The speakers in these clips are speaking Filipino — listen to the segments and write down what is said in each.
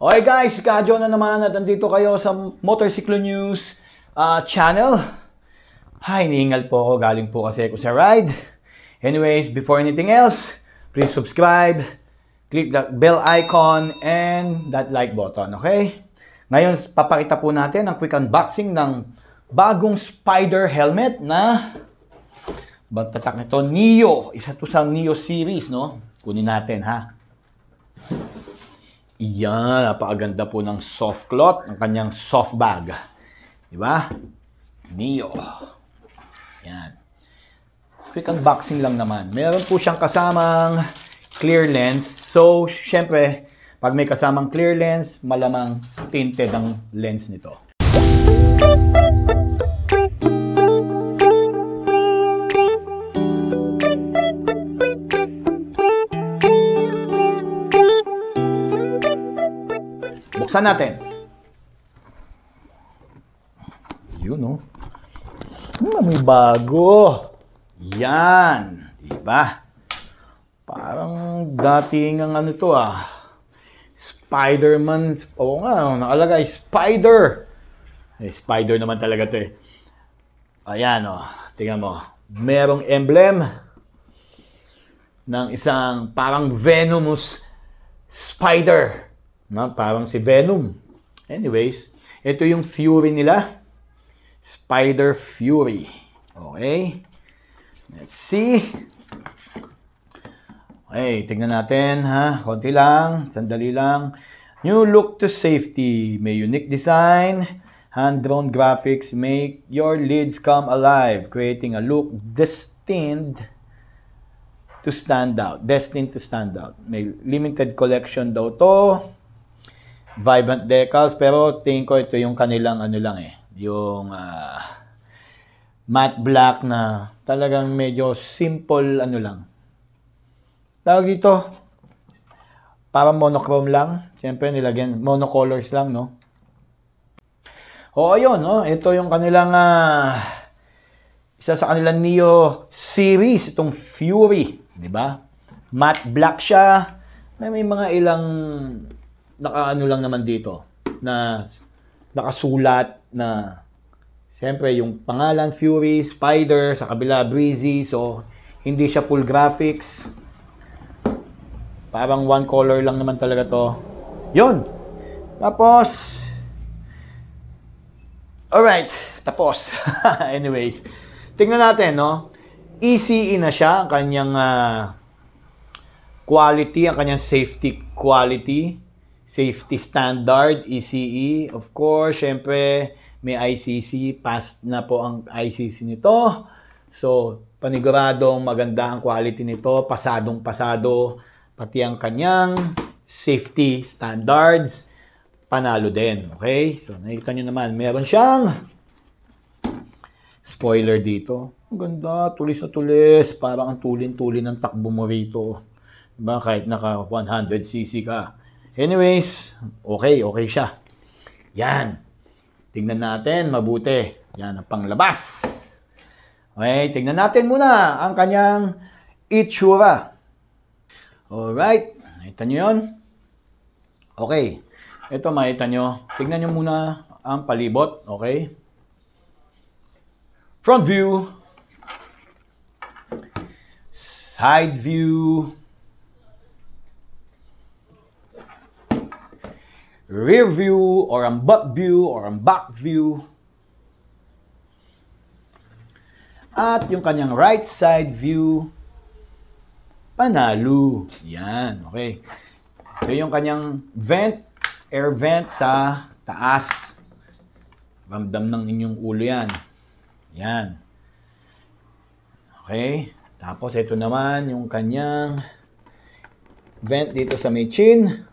Okay guys, Kadyo na naman at nandito kayo sa Motorcycle News uh, channel. Hi, nihingal po ako. Galing po kasi ako sa ride. Anyways, before anything else, please subscribe, click that bell icon, and that like button, okay? Ngayon, papakita po natin ang quick unboxing ng bagong Spider helmet na bagtatak nito, Neo. Isa to sa Neo series, no? Kunin natin, ha? Iyan, napakaganda po ng soft cloth, ng kanyang soft bag. Di ba? Neo. Yan. Quick unboxing lang naman. Meron po siyang kasamang clear lens. So, syempre, pag may kasamang clear lens, malamang tinted ang lens nito. Buksan natin. Yun, oh. Hmm, may bago. Yan. Diba? Parang dating ang ano to ah. Spider-Man. Oo nga, nakalagay. Spider. Eh, spider naman talaga to eh. Ayan oh. Tingnan mo. Merong emblem ng isang parang venomous spider. No? Parang si Venom. Anyways, ito yung Fury nila. Spider Fury. Okay. Let's see. Okay, tingnan natin ha. Konti lang, sandali lang. New look to safety. May unique design. Hand-drawn graphics make your leads come alive, creating a look destined to stand out. Destined to stand out. May limited collection daw to. Vibrant decals, pero tingin ko ito yung kanilang ano lang eh. Yung uh, matte black na talagang medyo simple ano lang. Tawag dito, parang monochrome lang. Siyempre nilagyan, monocolors lang, no? O ayun, no? Ito yung kanilang uh, isa sa kanilang Neo series, itong Fury, di ba? Matte black siya. May mga ilang nakaano lang naman dito na nakasulat na siyempre yung pangalan Fury, Spider, sa kabila Breezy, so hindi siya full graphics. Parang one color lang naman talaga to. Yun. Tapos Alright, tapos. Anyways, tingnan natin, no? ECE na siya, ang kanyang uh, quality, ang kanyang safety quality safety standard, ECE. Of course, syempre, may ICC. Passed na po ang ICC nito. So, paniguradong maganda ang quality nito. Pasadong pasado. Pati ang kanyang safety standards. Panalo din. Okay? So, nakikita nyo naman. Meron siyang spoiler dito. Ang ganda. Tulis na tulis. Parang ang tulin-tulin ng takbo mo rito. Diba? Kahit naka 100cc ka Anyways, okay, okay siya. Yan. Tingnan natin, mabuti. Yan ang panglabas. Okay, tingnan natin muna ang kanyang itsura. Alright, nakita nyo yun? Okay, ito makita nyo. Tingnan nyo muna ang palibot, okay? Front view, side view, rear view or ang butt view or ang back view. At yung kanyang right side view, panalo. Yan, okay. Ito yung kanyang vent, air vent sa taas. Ramdam ng inyong ulo yan. Yan. Okay. Tapos ito naman yung kanyang vent dito sa may chin.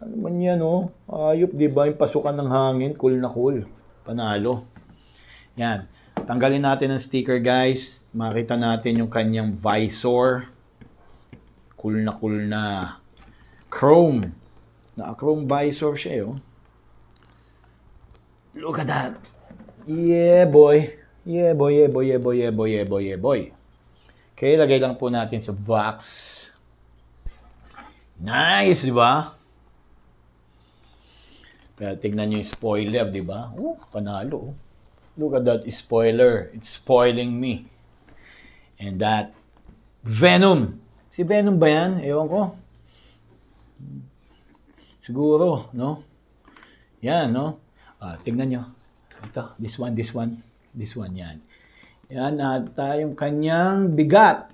Ano man yan, oh? Ayop, di ba? Yung pasukan ng hangin, cool na cool. Panalo. Yan. Tanggalin natin ang sticker, guys. Makita natin yung kanyang visor. Cool na cool na. Chrome. Naka-chrome visor siya, eh, oh. Look at that. Yeah, boy. Yeah, boy, yeah, boy, yeah, boy, yeah, boy, yeah, boy, yeah, boy. Okay, lagay lang po natin sa box. Nice, di ba? Kaya tignan nyo yung spoiler, di ba? Oh, panalo. Look at that spoiler. It's spoiling me. And that Venom. Si Venom ba yan? Ewan ko. Siguro, no? Yan, no? Ah, tignan nyo. Ito, this one, this one, this one, yan. Yan, at uh, yung kanyang bigat.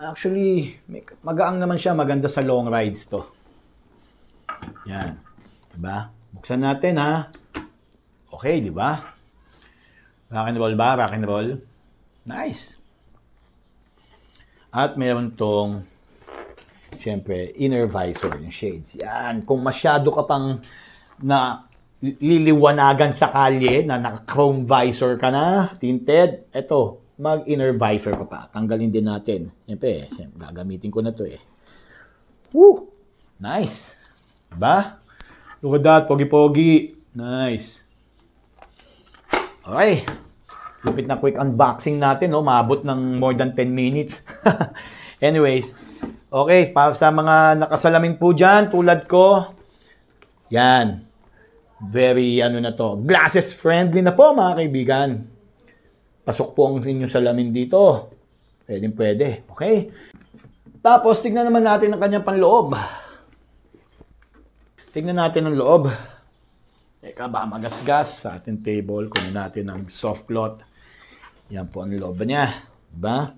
Actually, magaang naman siya. Maganda sa long rides to. Yan. Diba? Buksan natin, ha? Okay, di ba? Rock and roll ba? Rock and roll. Nice. At meron tong, syempre, inner visor, yung shades. Yan. Kung masyado ka pang na liliwanagan sa kalye, na naka-chrome visor ka na, tinted, eto, mag-inner visor ka pa. Tanggalin din natin. Siyempre, siyempre, gagamitin ko na to eh. Woo! Nice. Diba? Look at that, pogi-pogi. Nice. Okay. Lupit na quick unboxing natin, no? Maabot ng more than 10 minutes. Anyways, okay, para sa mga nakasalamin po dyan, tulad ko, yan. Very, ano na to, glasses friendly na po, mga kaibigan. Pasok po ang inyong salamin dito. Pwede, pwede. Okay? Tapos, tignan naman natin ang kanyang panloob. Tignan natin ang loob. Teka, baka magasgas sa ating table. Kunin natin ang soft cloth. Yan po ang loob niya. Diba?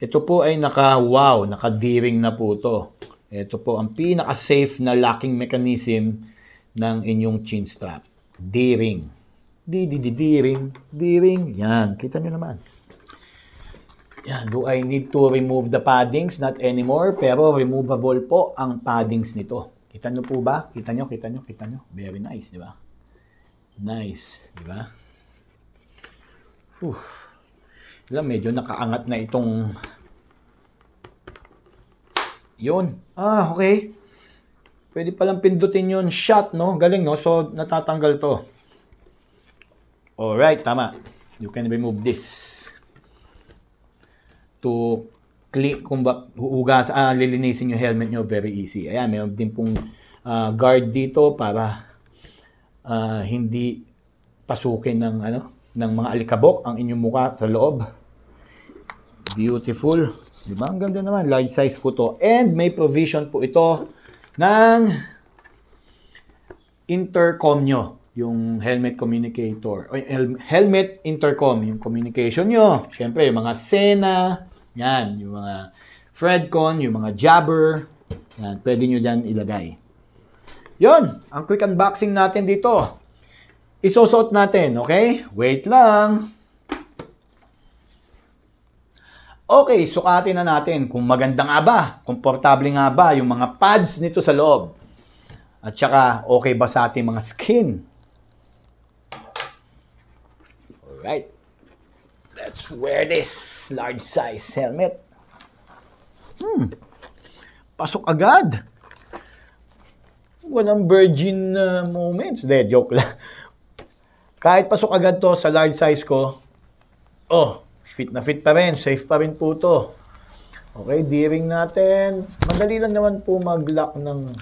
Ito po ay naka-wow, naka-D-ring na po to. Ito po ang pinaka-safe na locking mechanism ng inyong chin strap. D-ring. D-D-D-D-ring. D-ring. Yan. Kita nyo naman. Yan. Do I need to remove the paddings? Not anymore. Pero removable po ang paddings nito. Kita nyo po ba? Kita nyo, kita nyo, kita nyo. Very nice, di ba? Nice, di ba? Whew. Alam, medyo nakaangat na itong... Yun. Ah, okay. Pwede palang pindutin yun. Shot, no? Galing, no? So, natatanggal to. Alright, tama. You can remove this. To clean, kung ba, hugas, ah, lilinisin yung helmet nyo, very easy. Ayan, meron din pong ah, guard dito para ah, hindi pasukin ng ano ng mga alikabok ang inyong mukha sa loob. Beautiful. Di ba? Ang ganda naman. Large size po to. And may provision po ito ng intercom nyo. Yung helmet communicator. O, hel- helmet intercom. Yung communication nyo. Siyempre, yung mga Sena. Yan. Yung mga Fredcon. Yung mga Jabber. Yan. Pwede nyo dyan ilagay. Yon, ang quick unboxing natin dito. Isusot natin, okay? Wait lang. Okay, sukatin na natin kung maganda nga ba, komportable nga ba yung mga pads nito sa loob. At saka, okay ba sa ating mga skin? Alright. Let's wear this large size helmet. Hmm. Pasok agad. Walang virgin uh, moments. De, joke lang. Kahit pasok agad to sa large size ko, oh, fit na fit pa rin. Safe pa rin po to. Okay, D-ring natin. Madali lang naman po mag-lock ng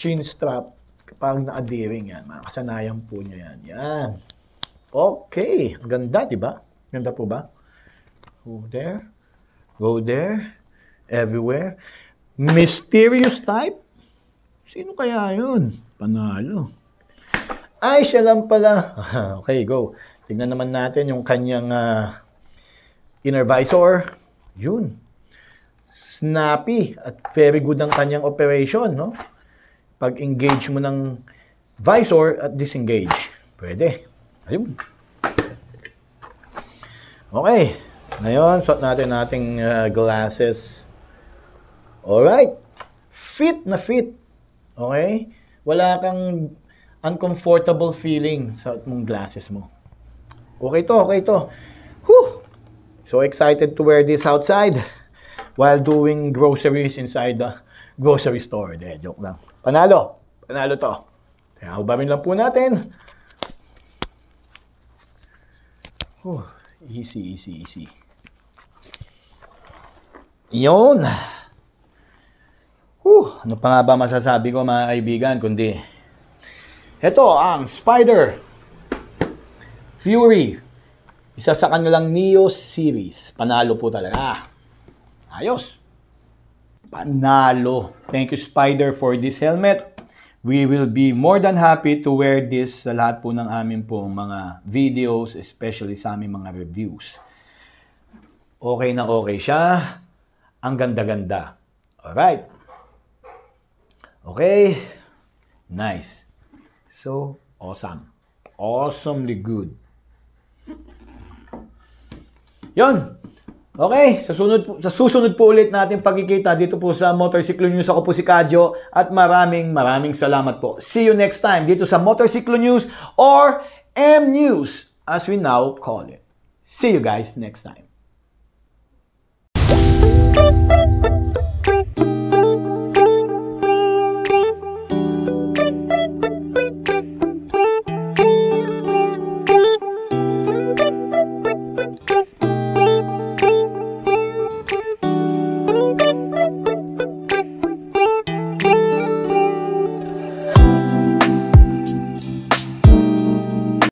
chin strap kapag naka-D-ring yan. Makasanayan po nyo yan. Yan. Okay. Ganda, di ba? Ganda po ba? Go there. Go there. Everywhere. Mysterious type. Sino kaya yun? Panalo. Ay, siya lang pala. okay, go. Tingnan naman natin yung kanyang ah, inner visor. Yun. Snappy at very good ang kanyang operation, no? Pag engage mo ng visor at disengage. Pwede. Ayun. Okay. Ngayon, suot natin nating ah, glasses. Alright. Fit na fit. Okay? Wala kang uncomfortable feeling sa mong glasses mo. Okay to, okay to. Whew! So excited to wear this outside while doing groceries inside the grocery store. De, joke lang. Panalo. Panalo to. Kaya hubarin lang po natin. Whew. Easy, easy, easy. Yun. Whew, ano pa nga ba masasabi ko mga kaibigan, kundi Ito ang Spider Fury. Isa sa kanilang Neo series. Panalo po talaga. Ayos. Panalo. Thank you Spider for this helmet. We will be more than happy to wear this sa lahat po ng amin pong mga videos, especially sa aming mga reviews. Okay na okay siya. Ang ganda-ganda. Alright. Okay. Nice. So, awesome. Awesomely good. Yon. Okay, sa sunod sa susunod po ulit natin pagkikita dito po sa Motorcycle News. Ako po si Kadyo at maraming maraming salamat po. See you next time dito sa Motorcycle News or M News as we now call it. See you guys next time.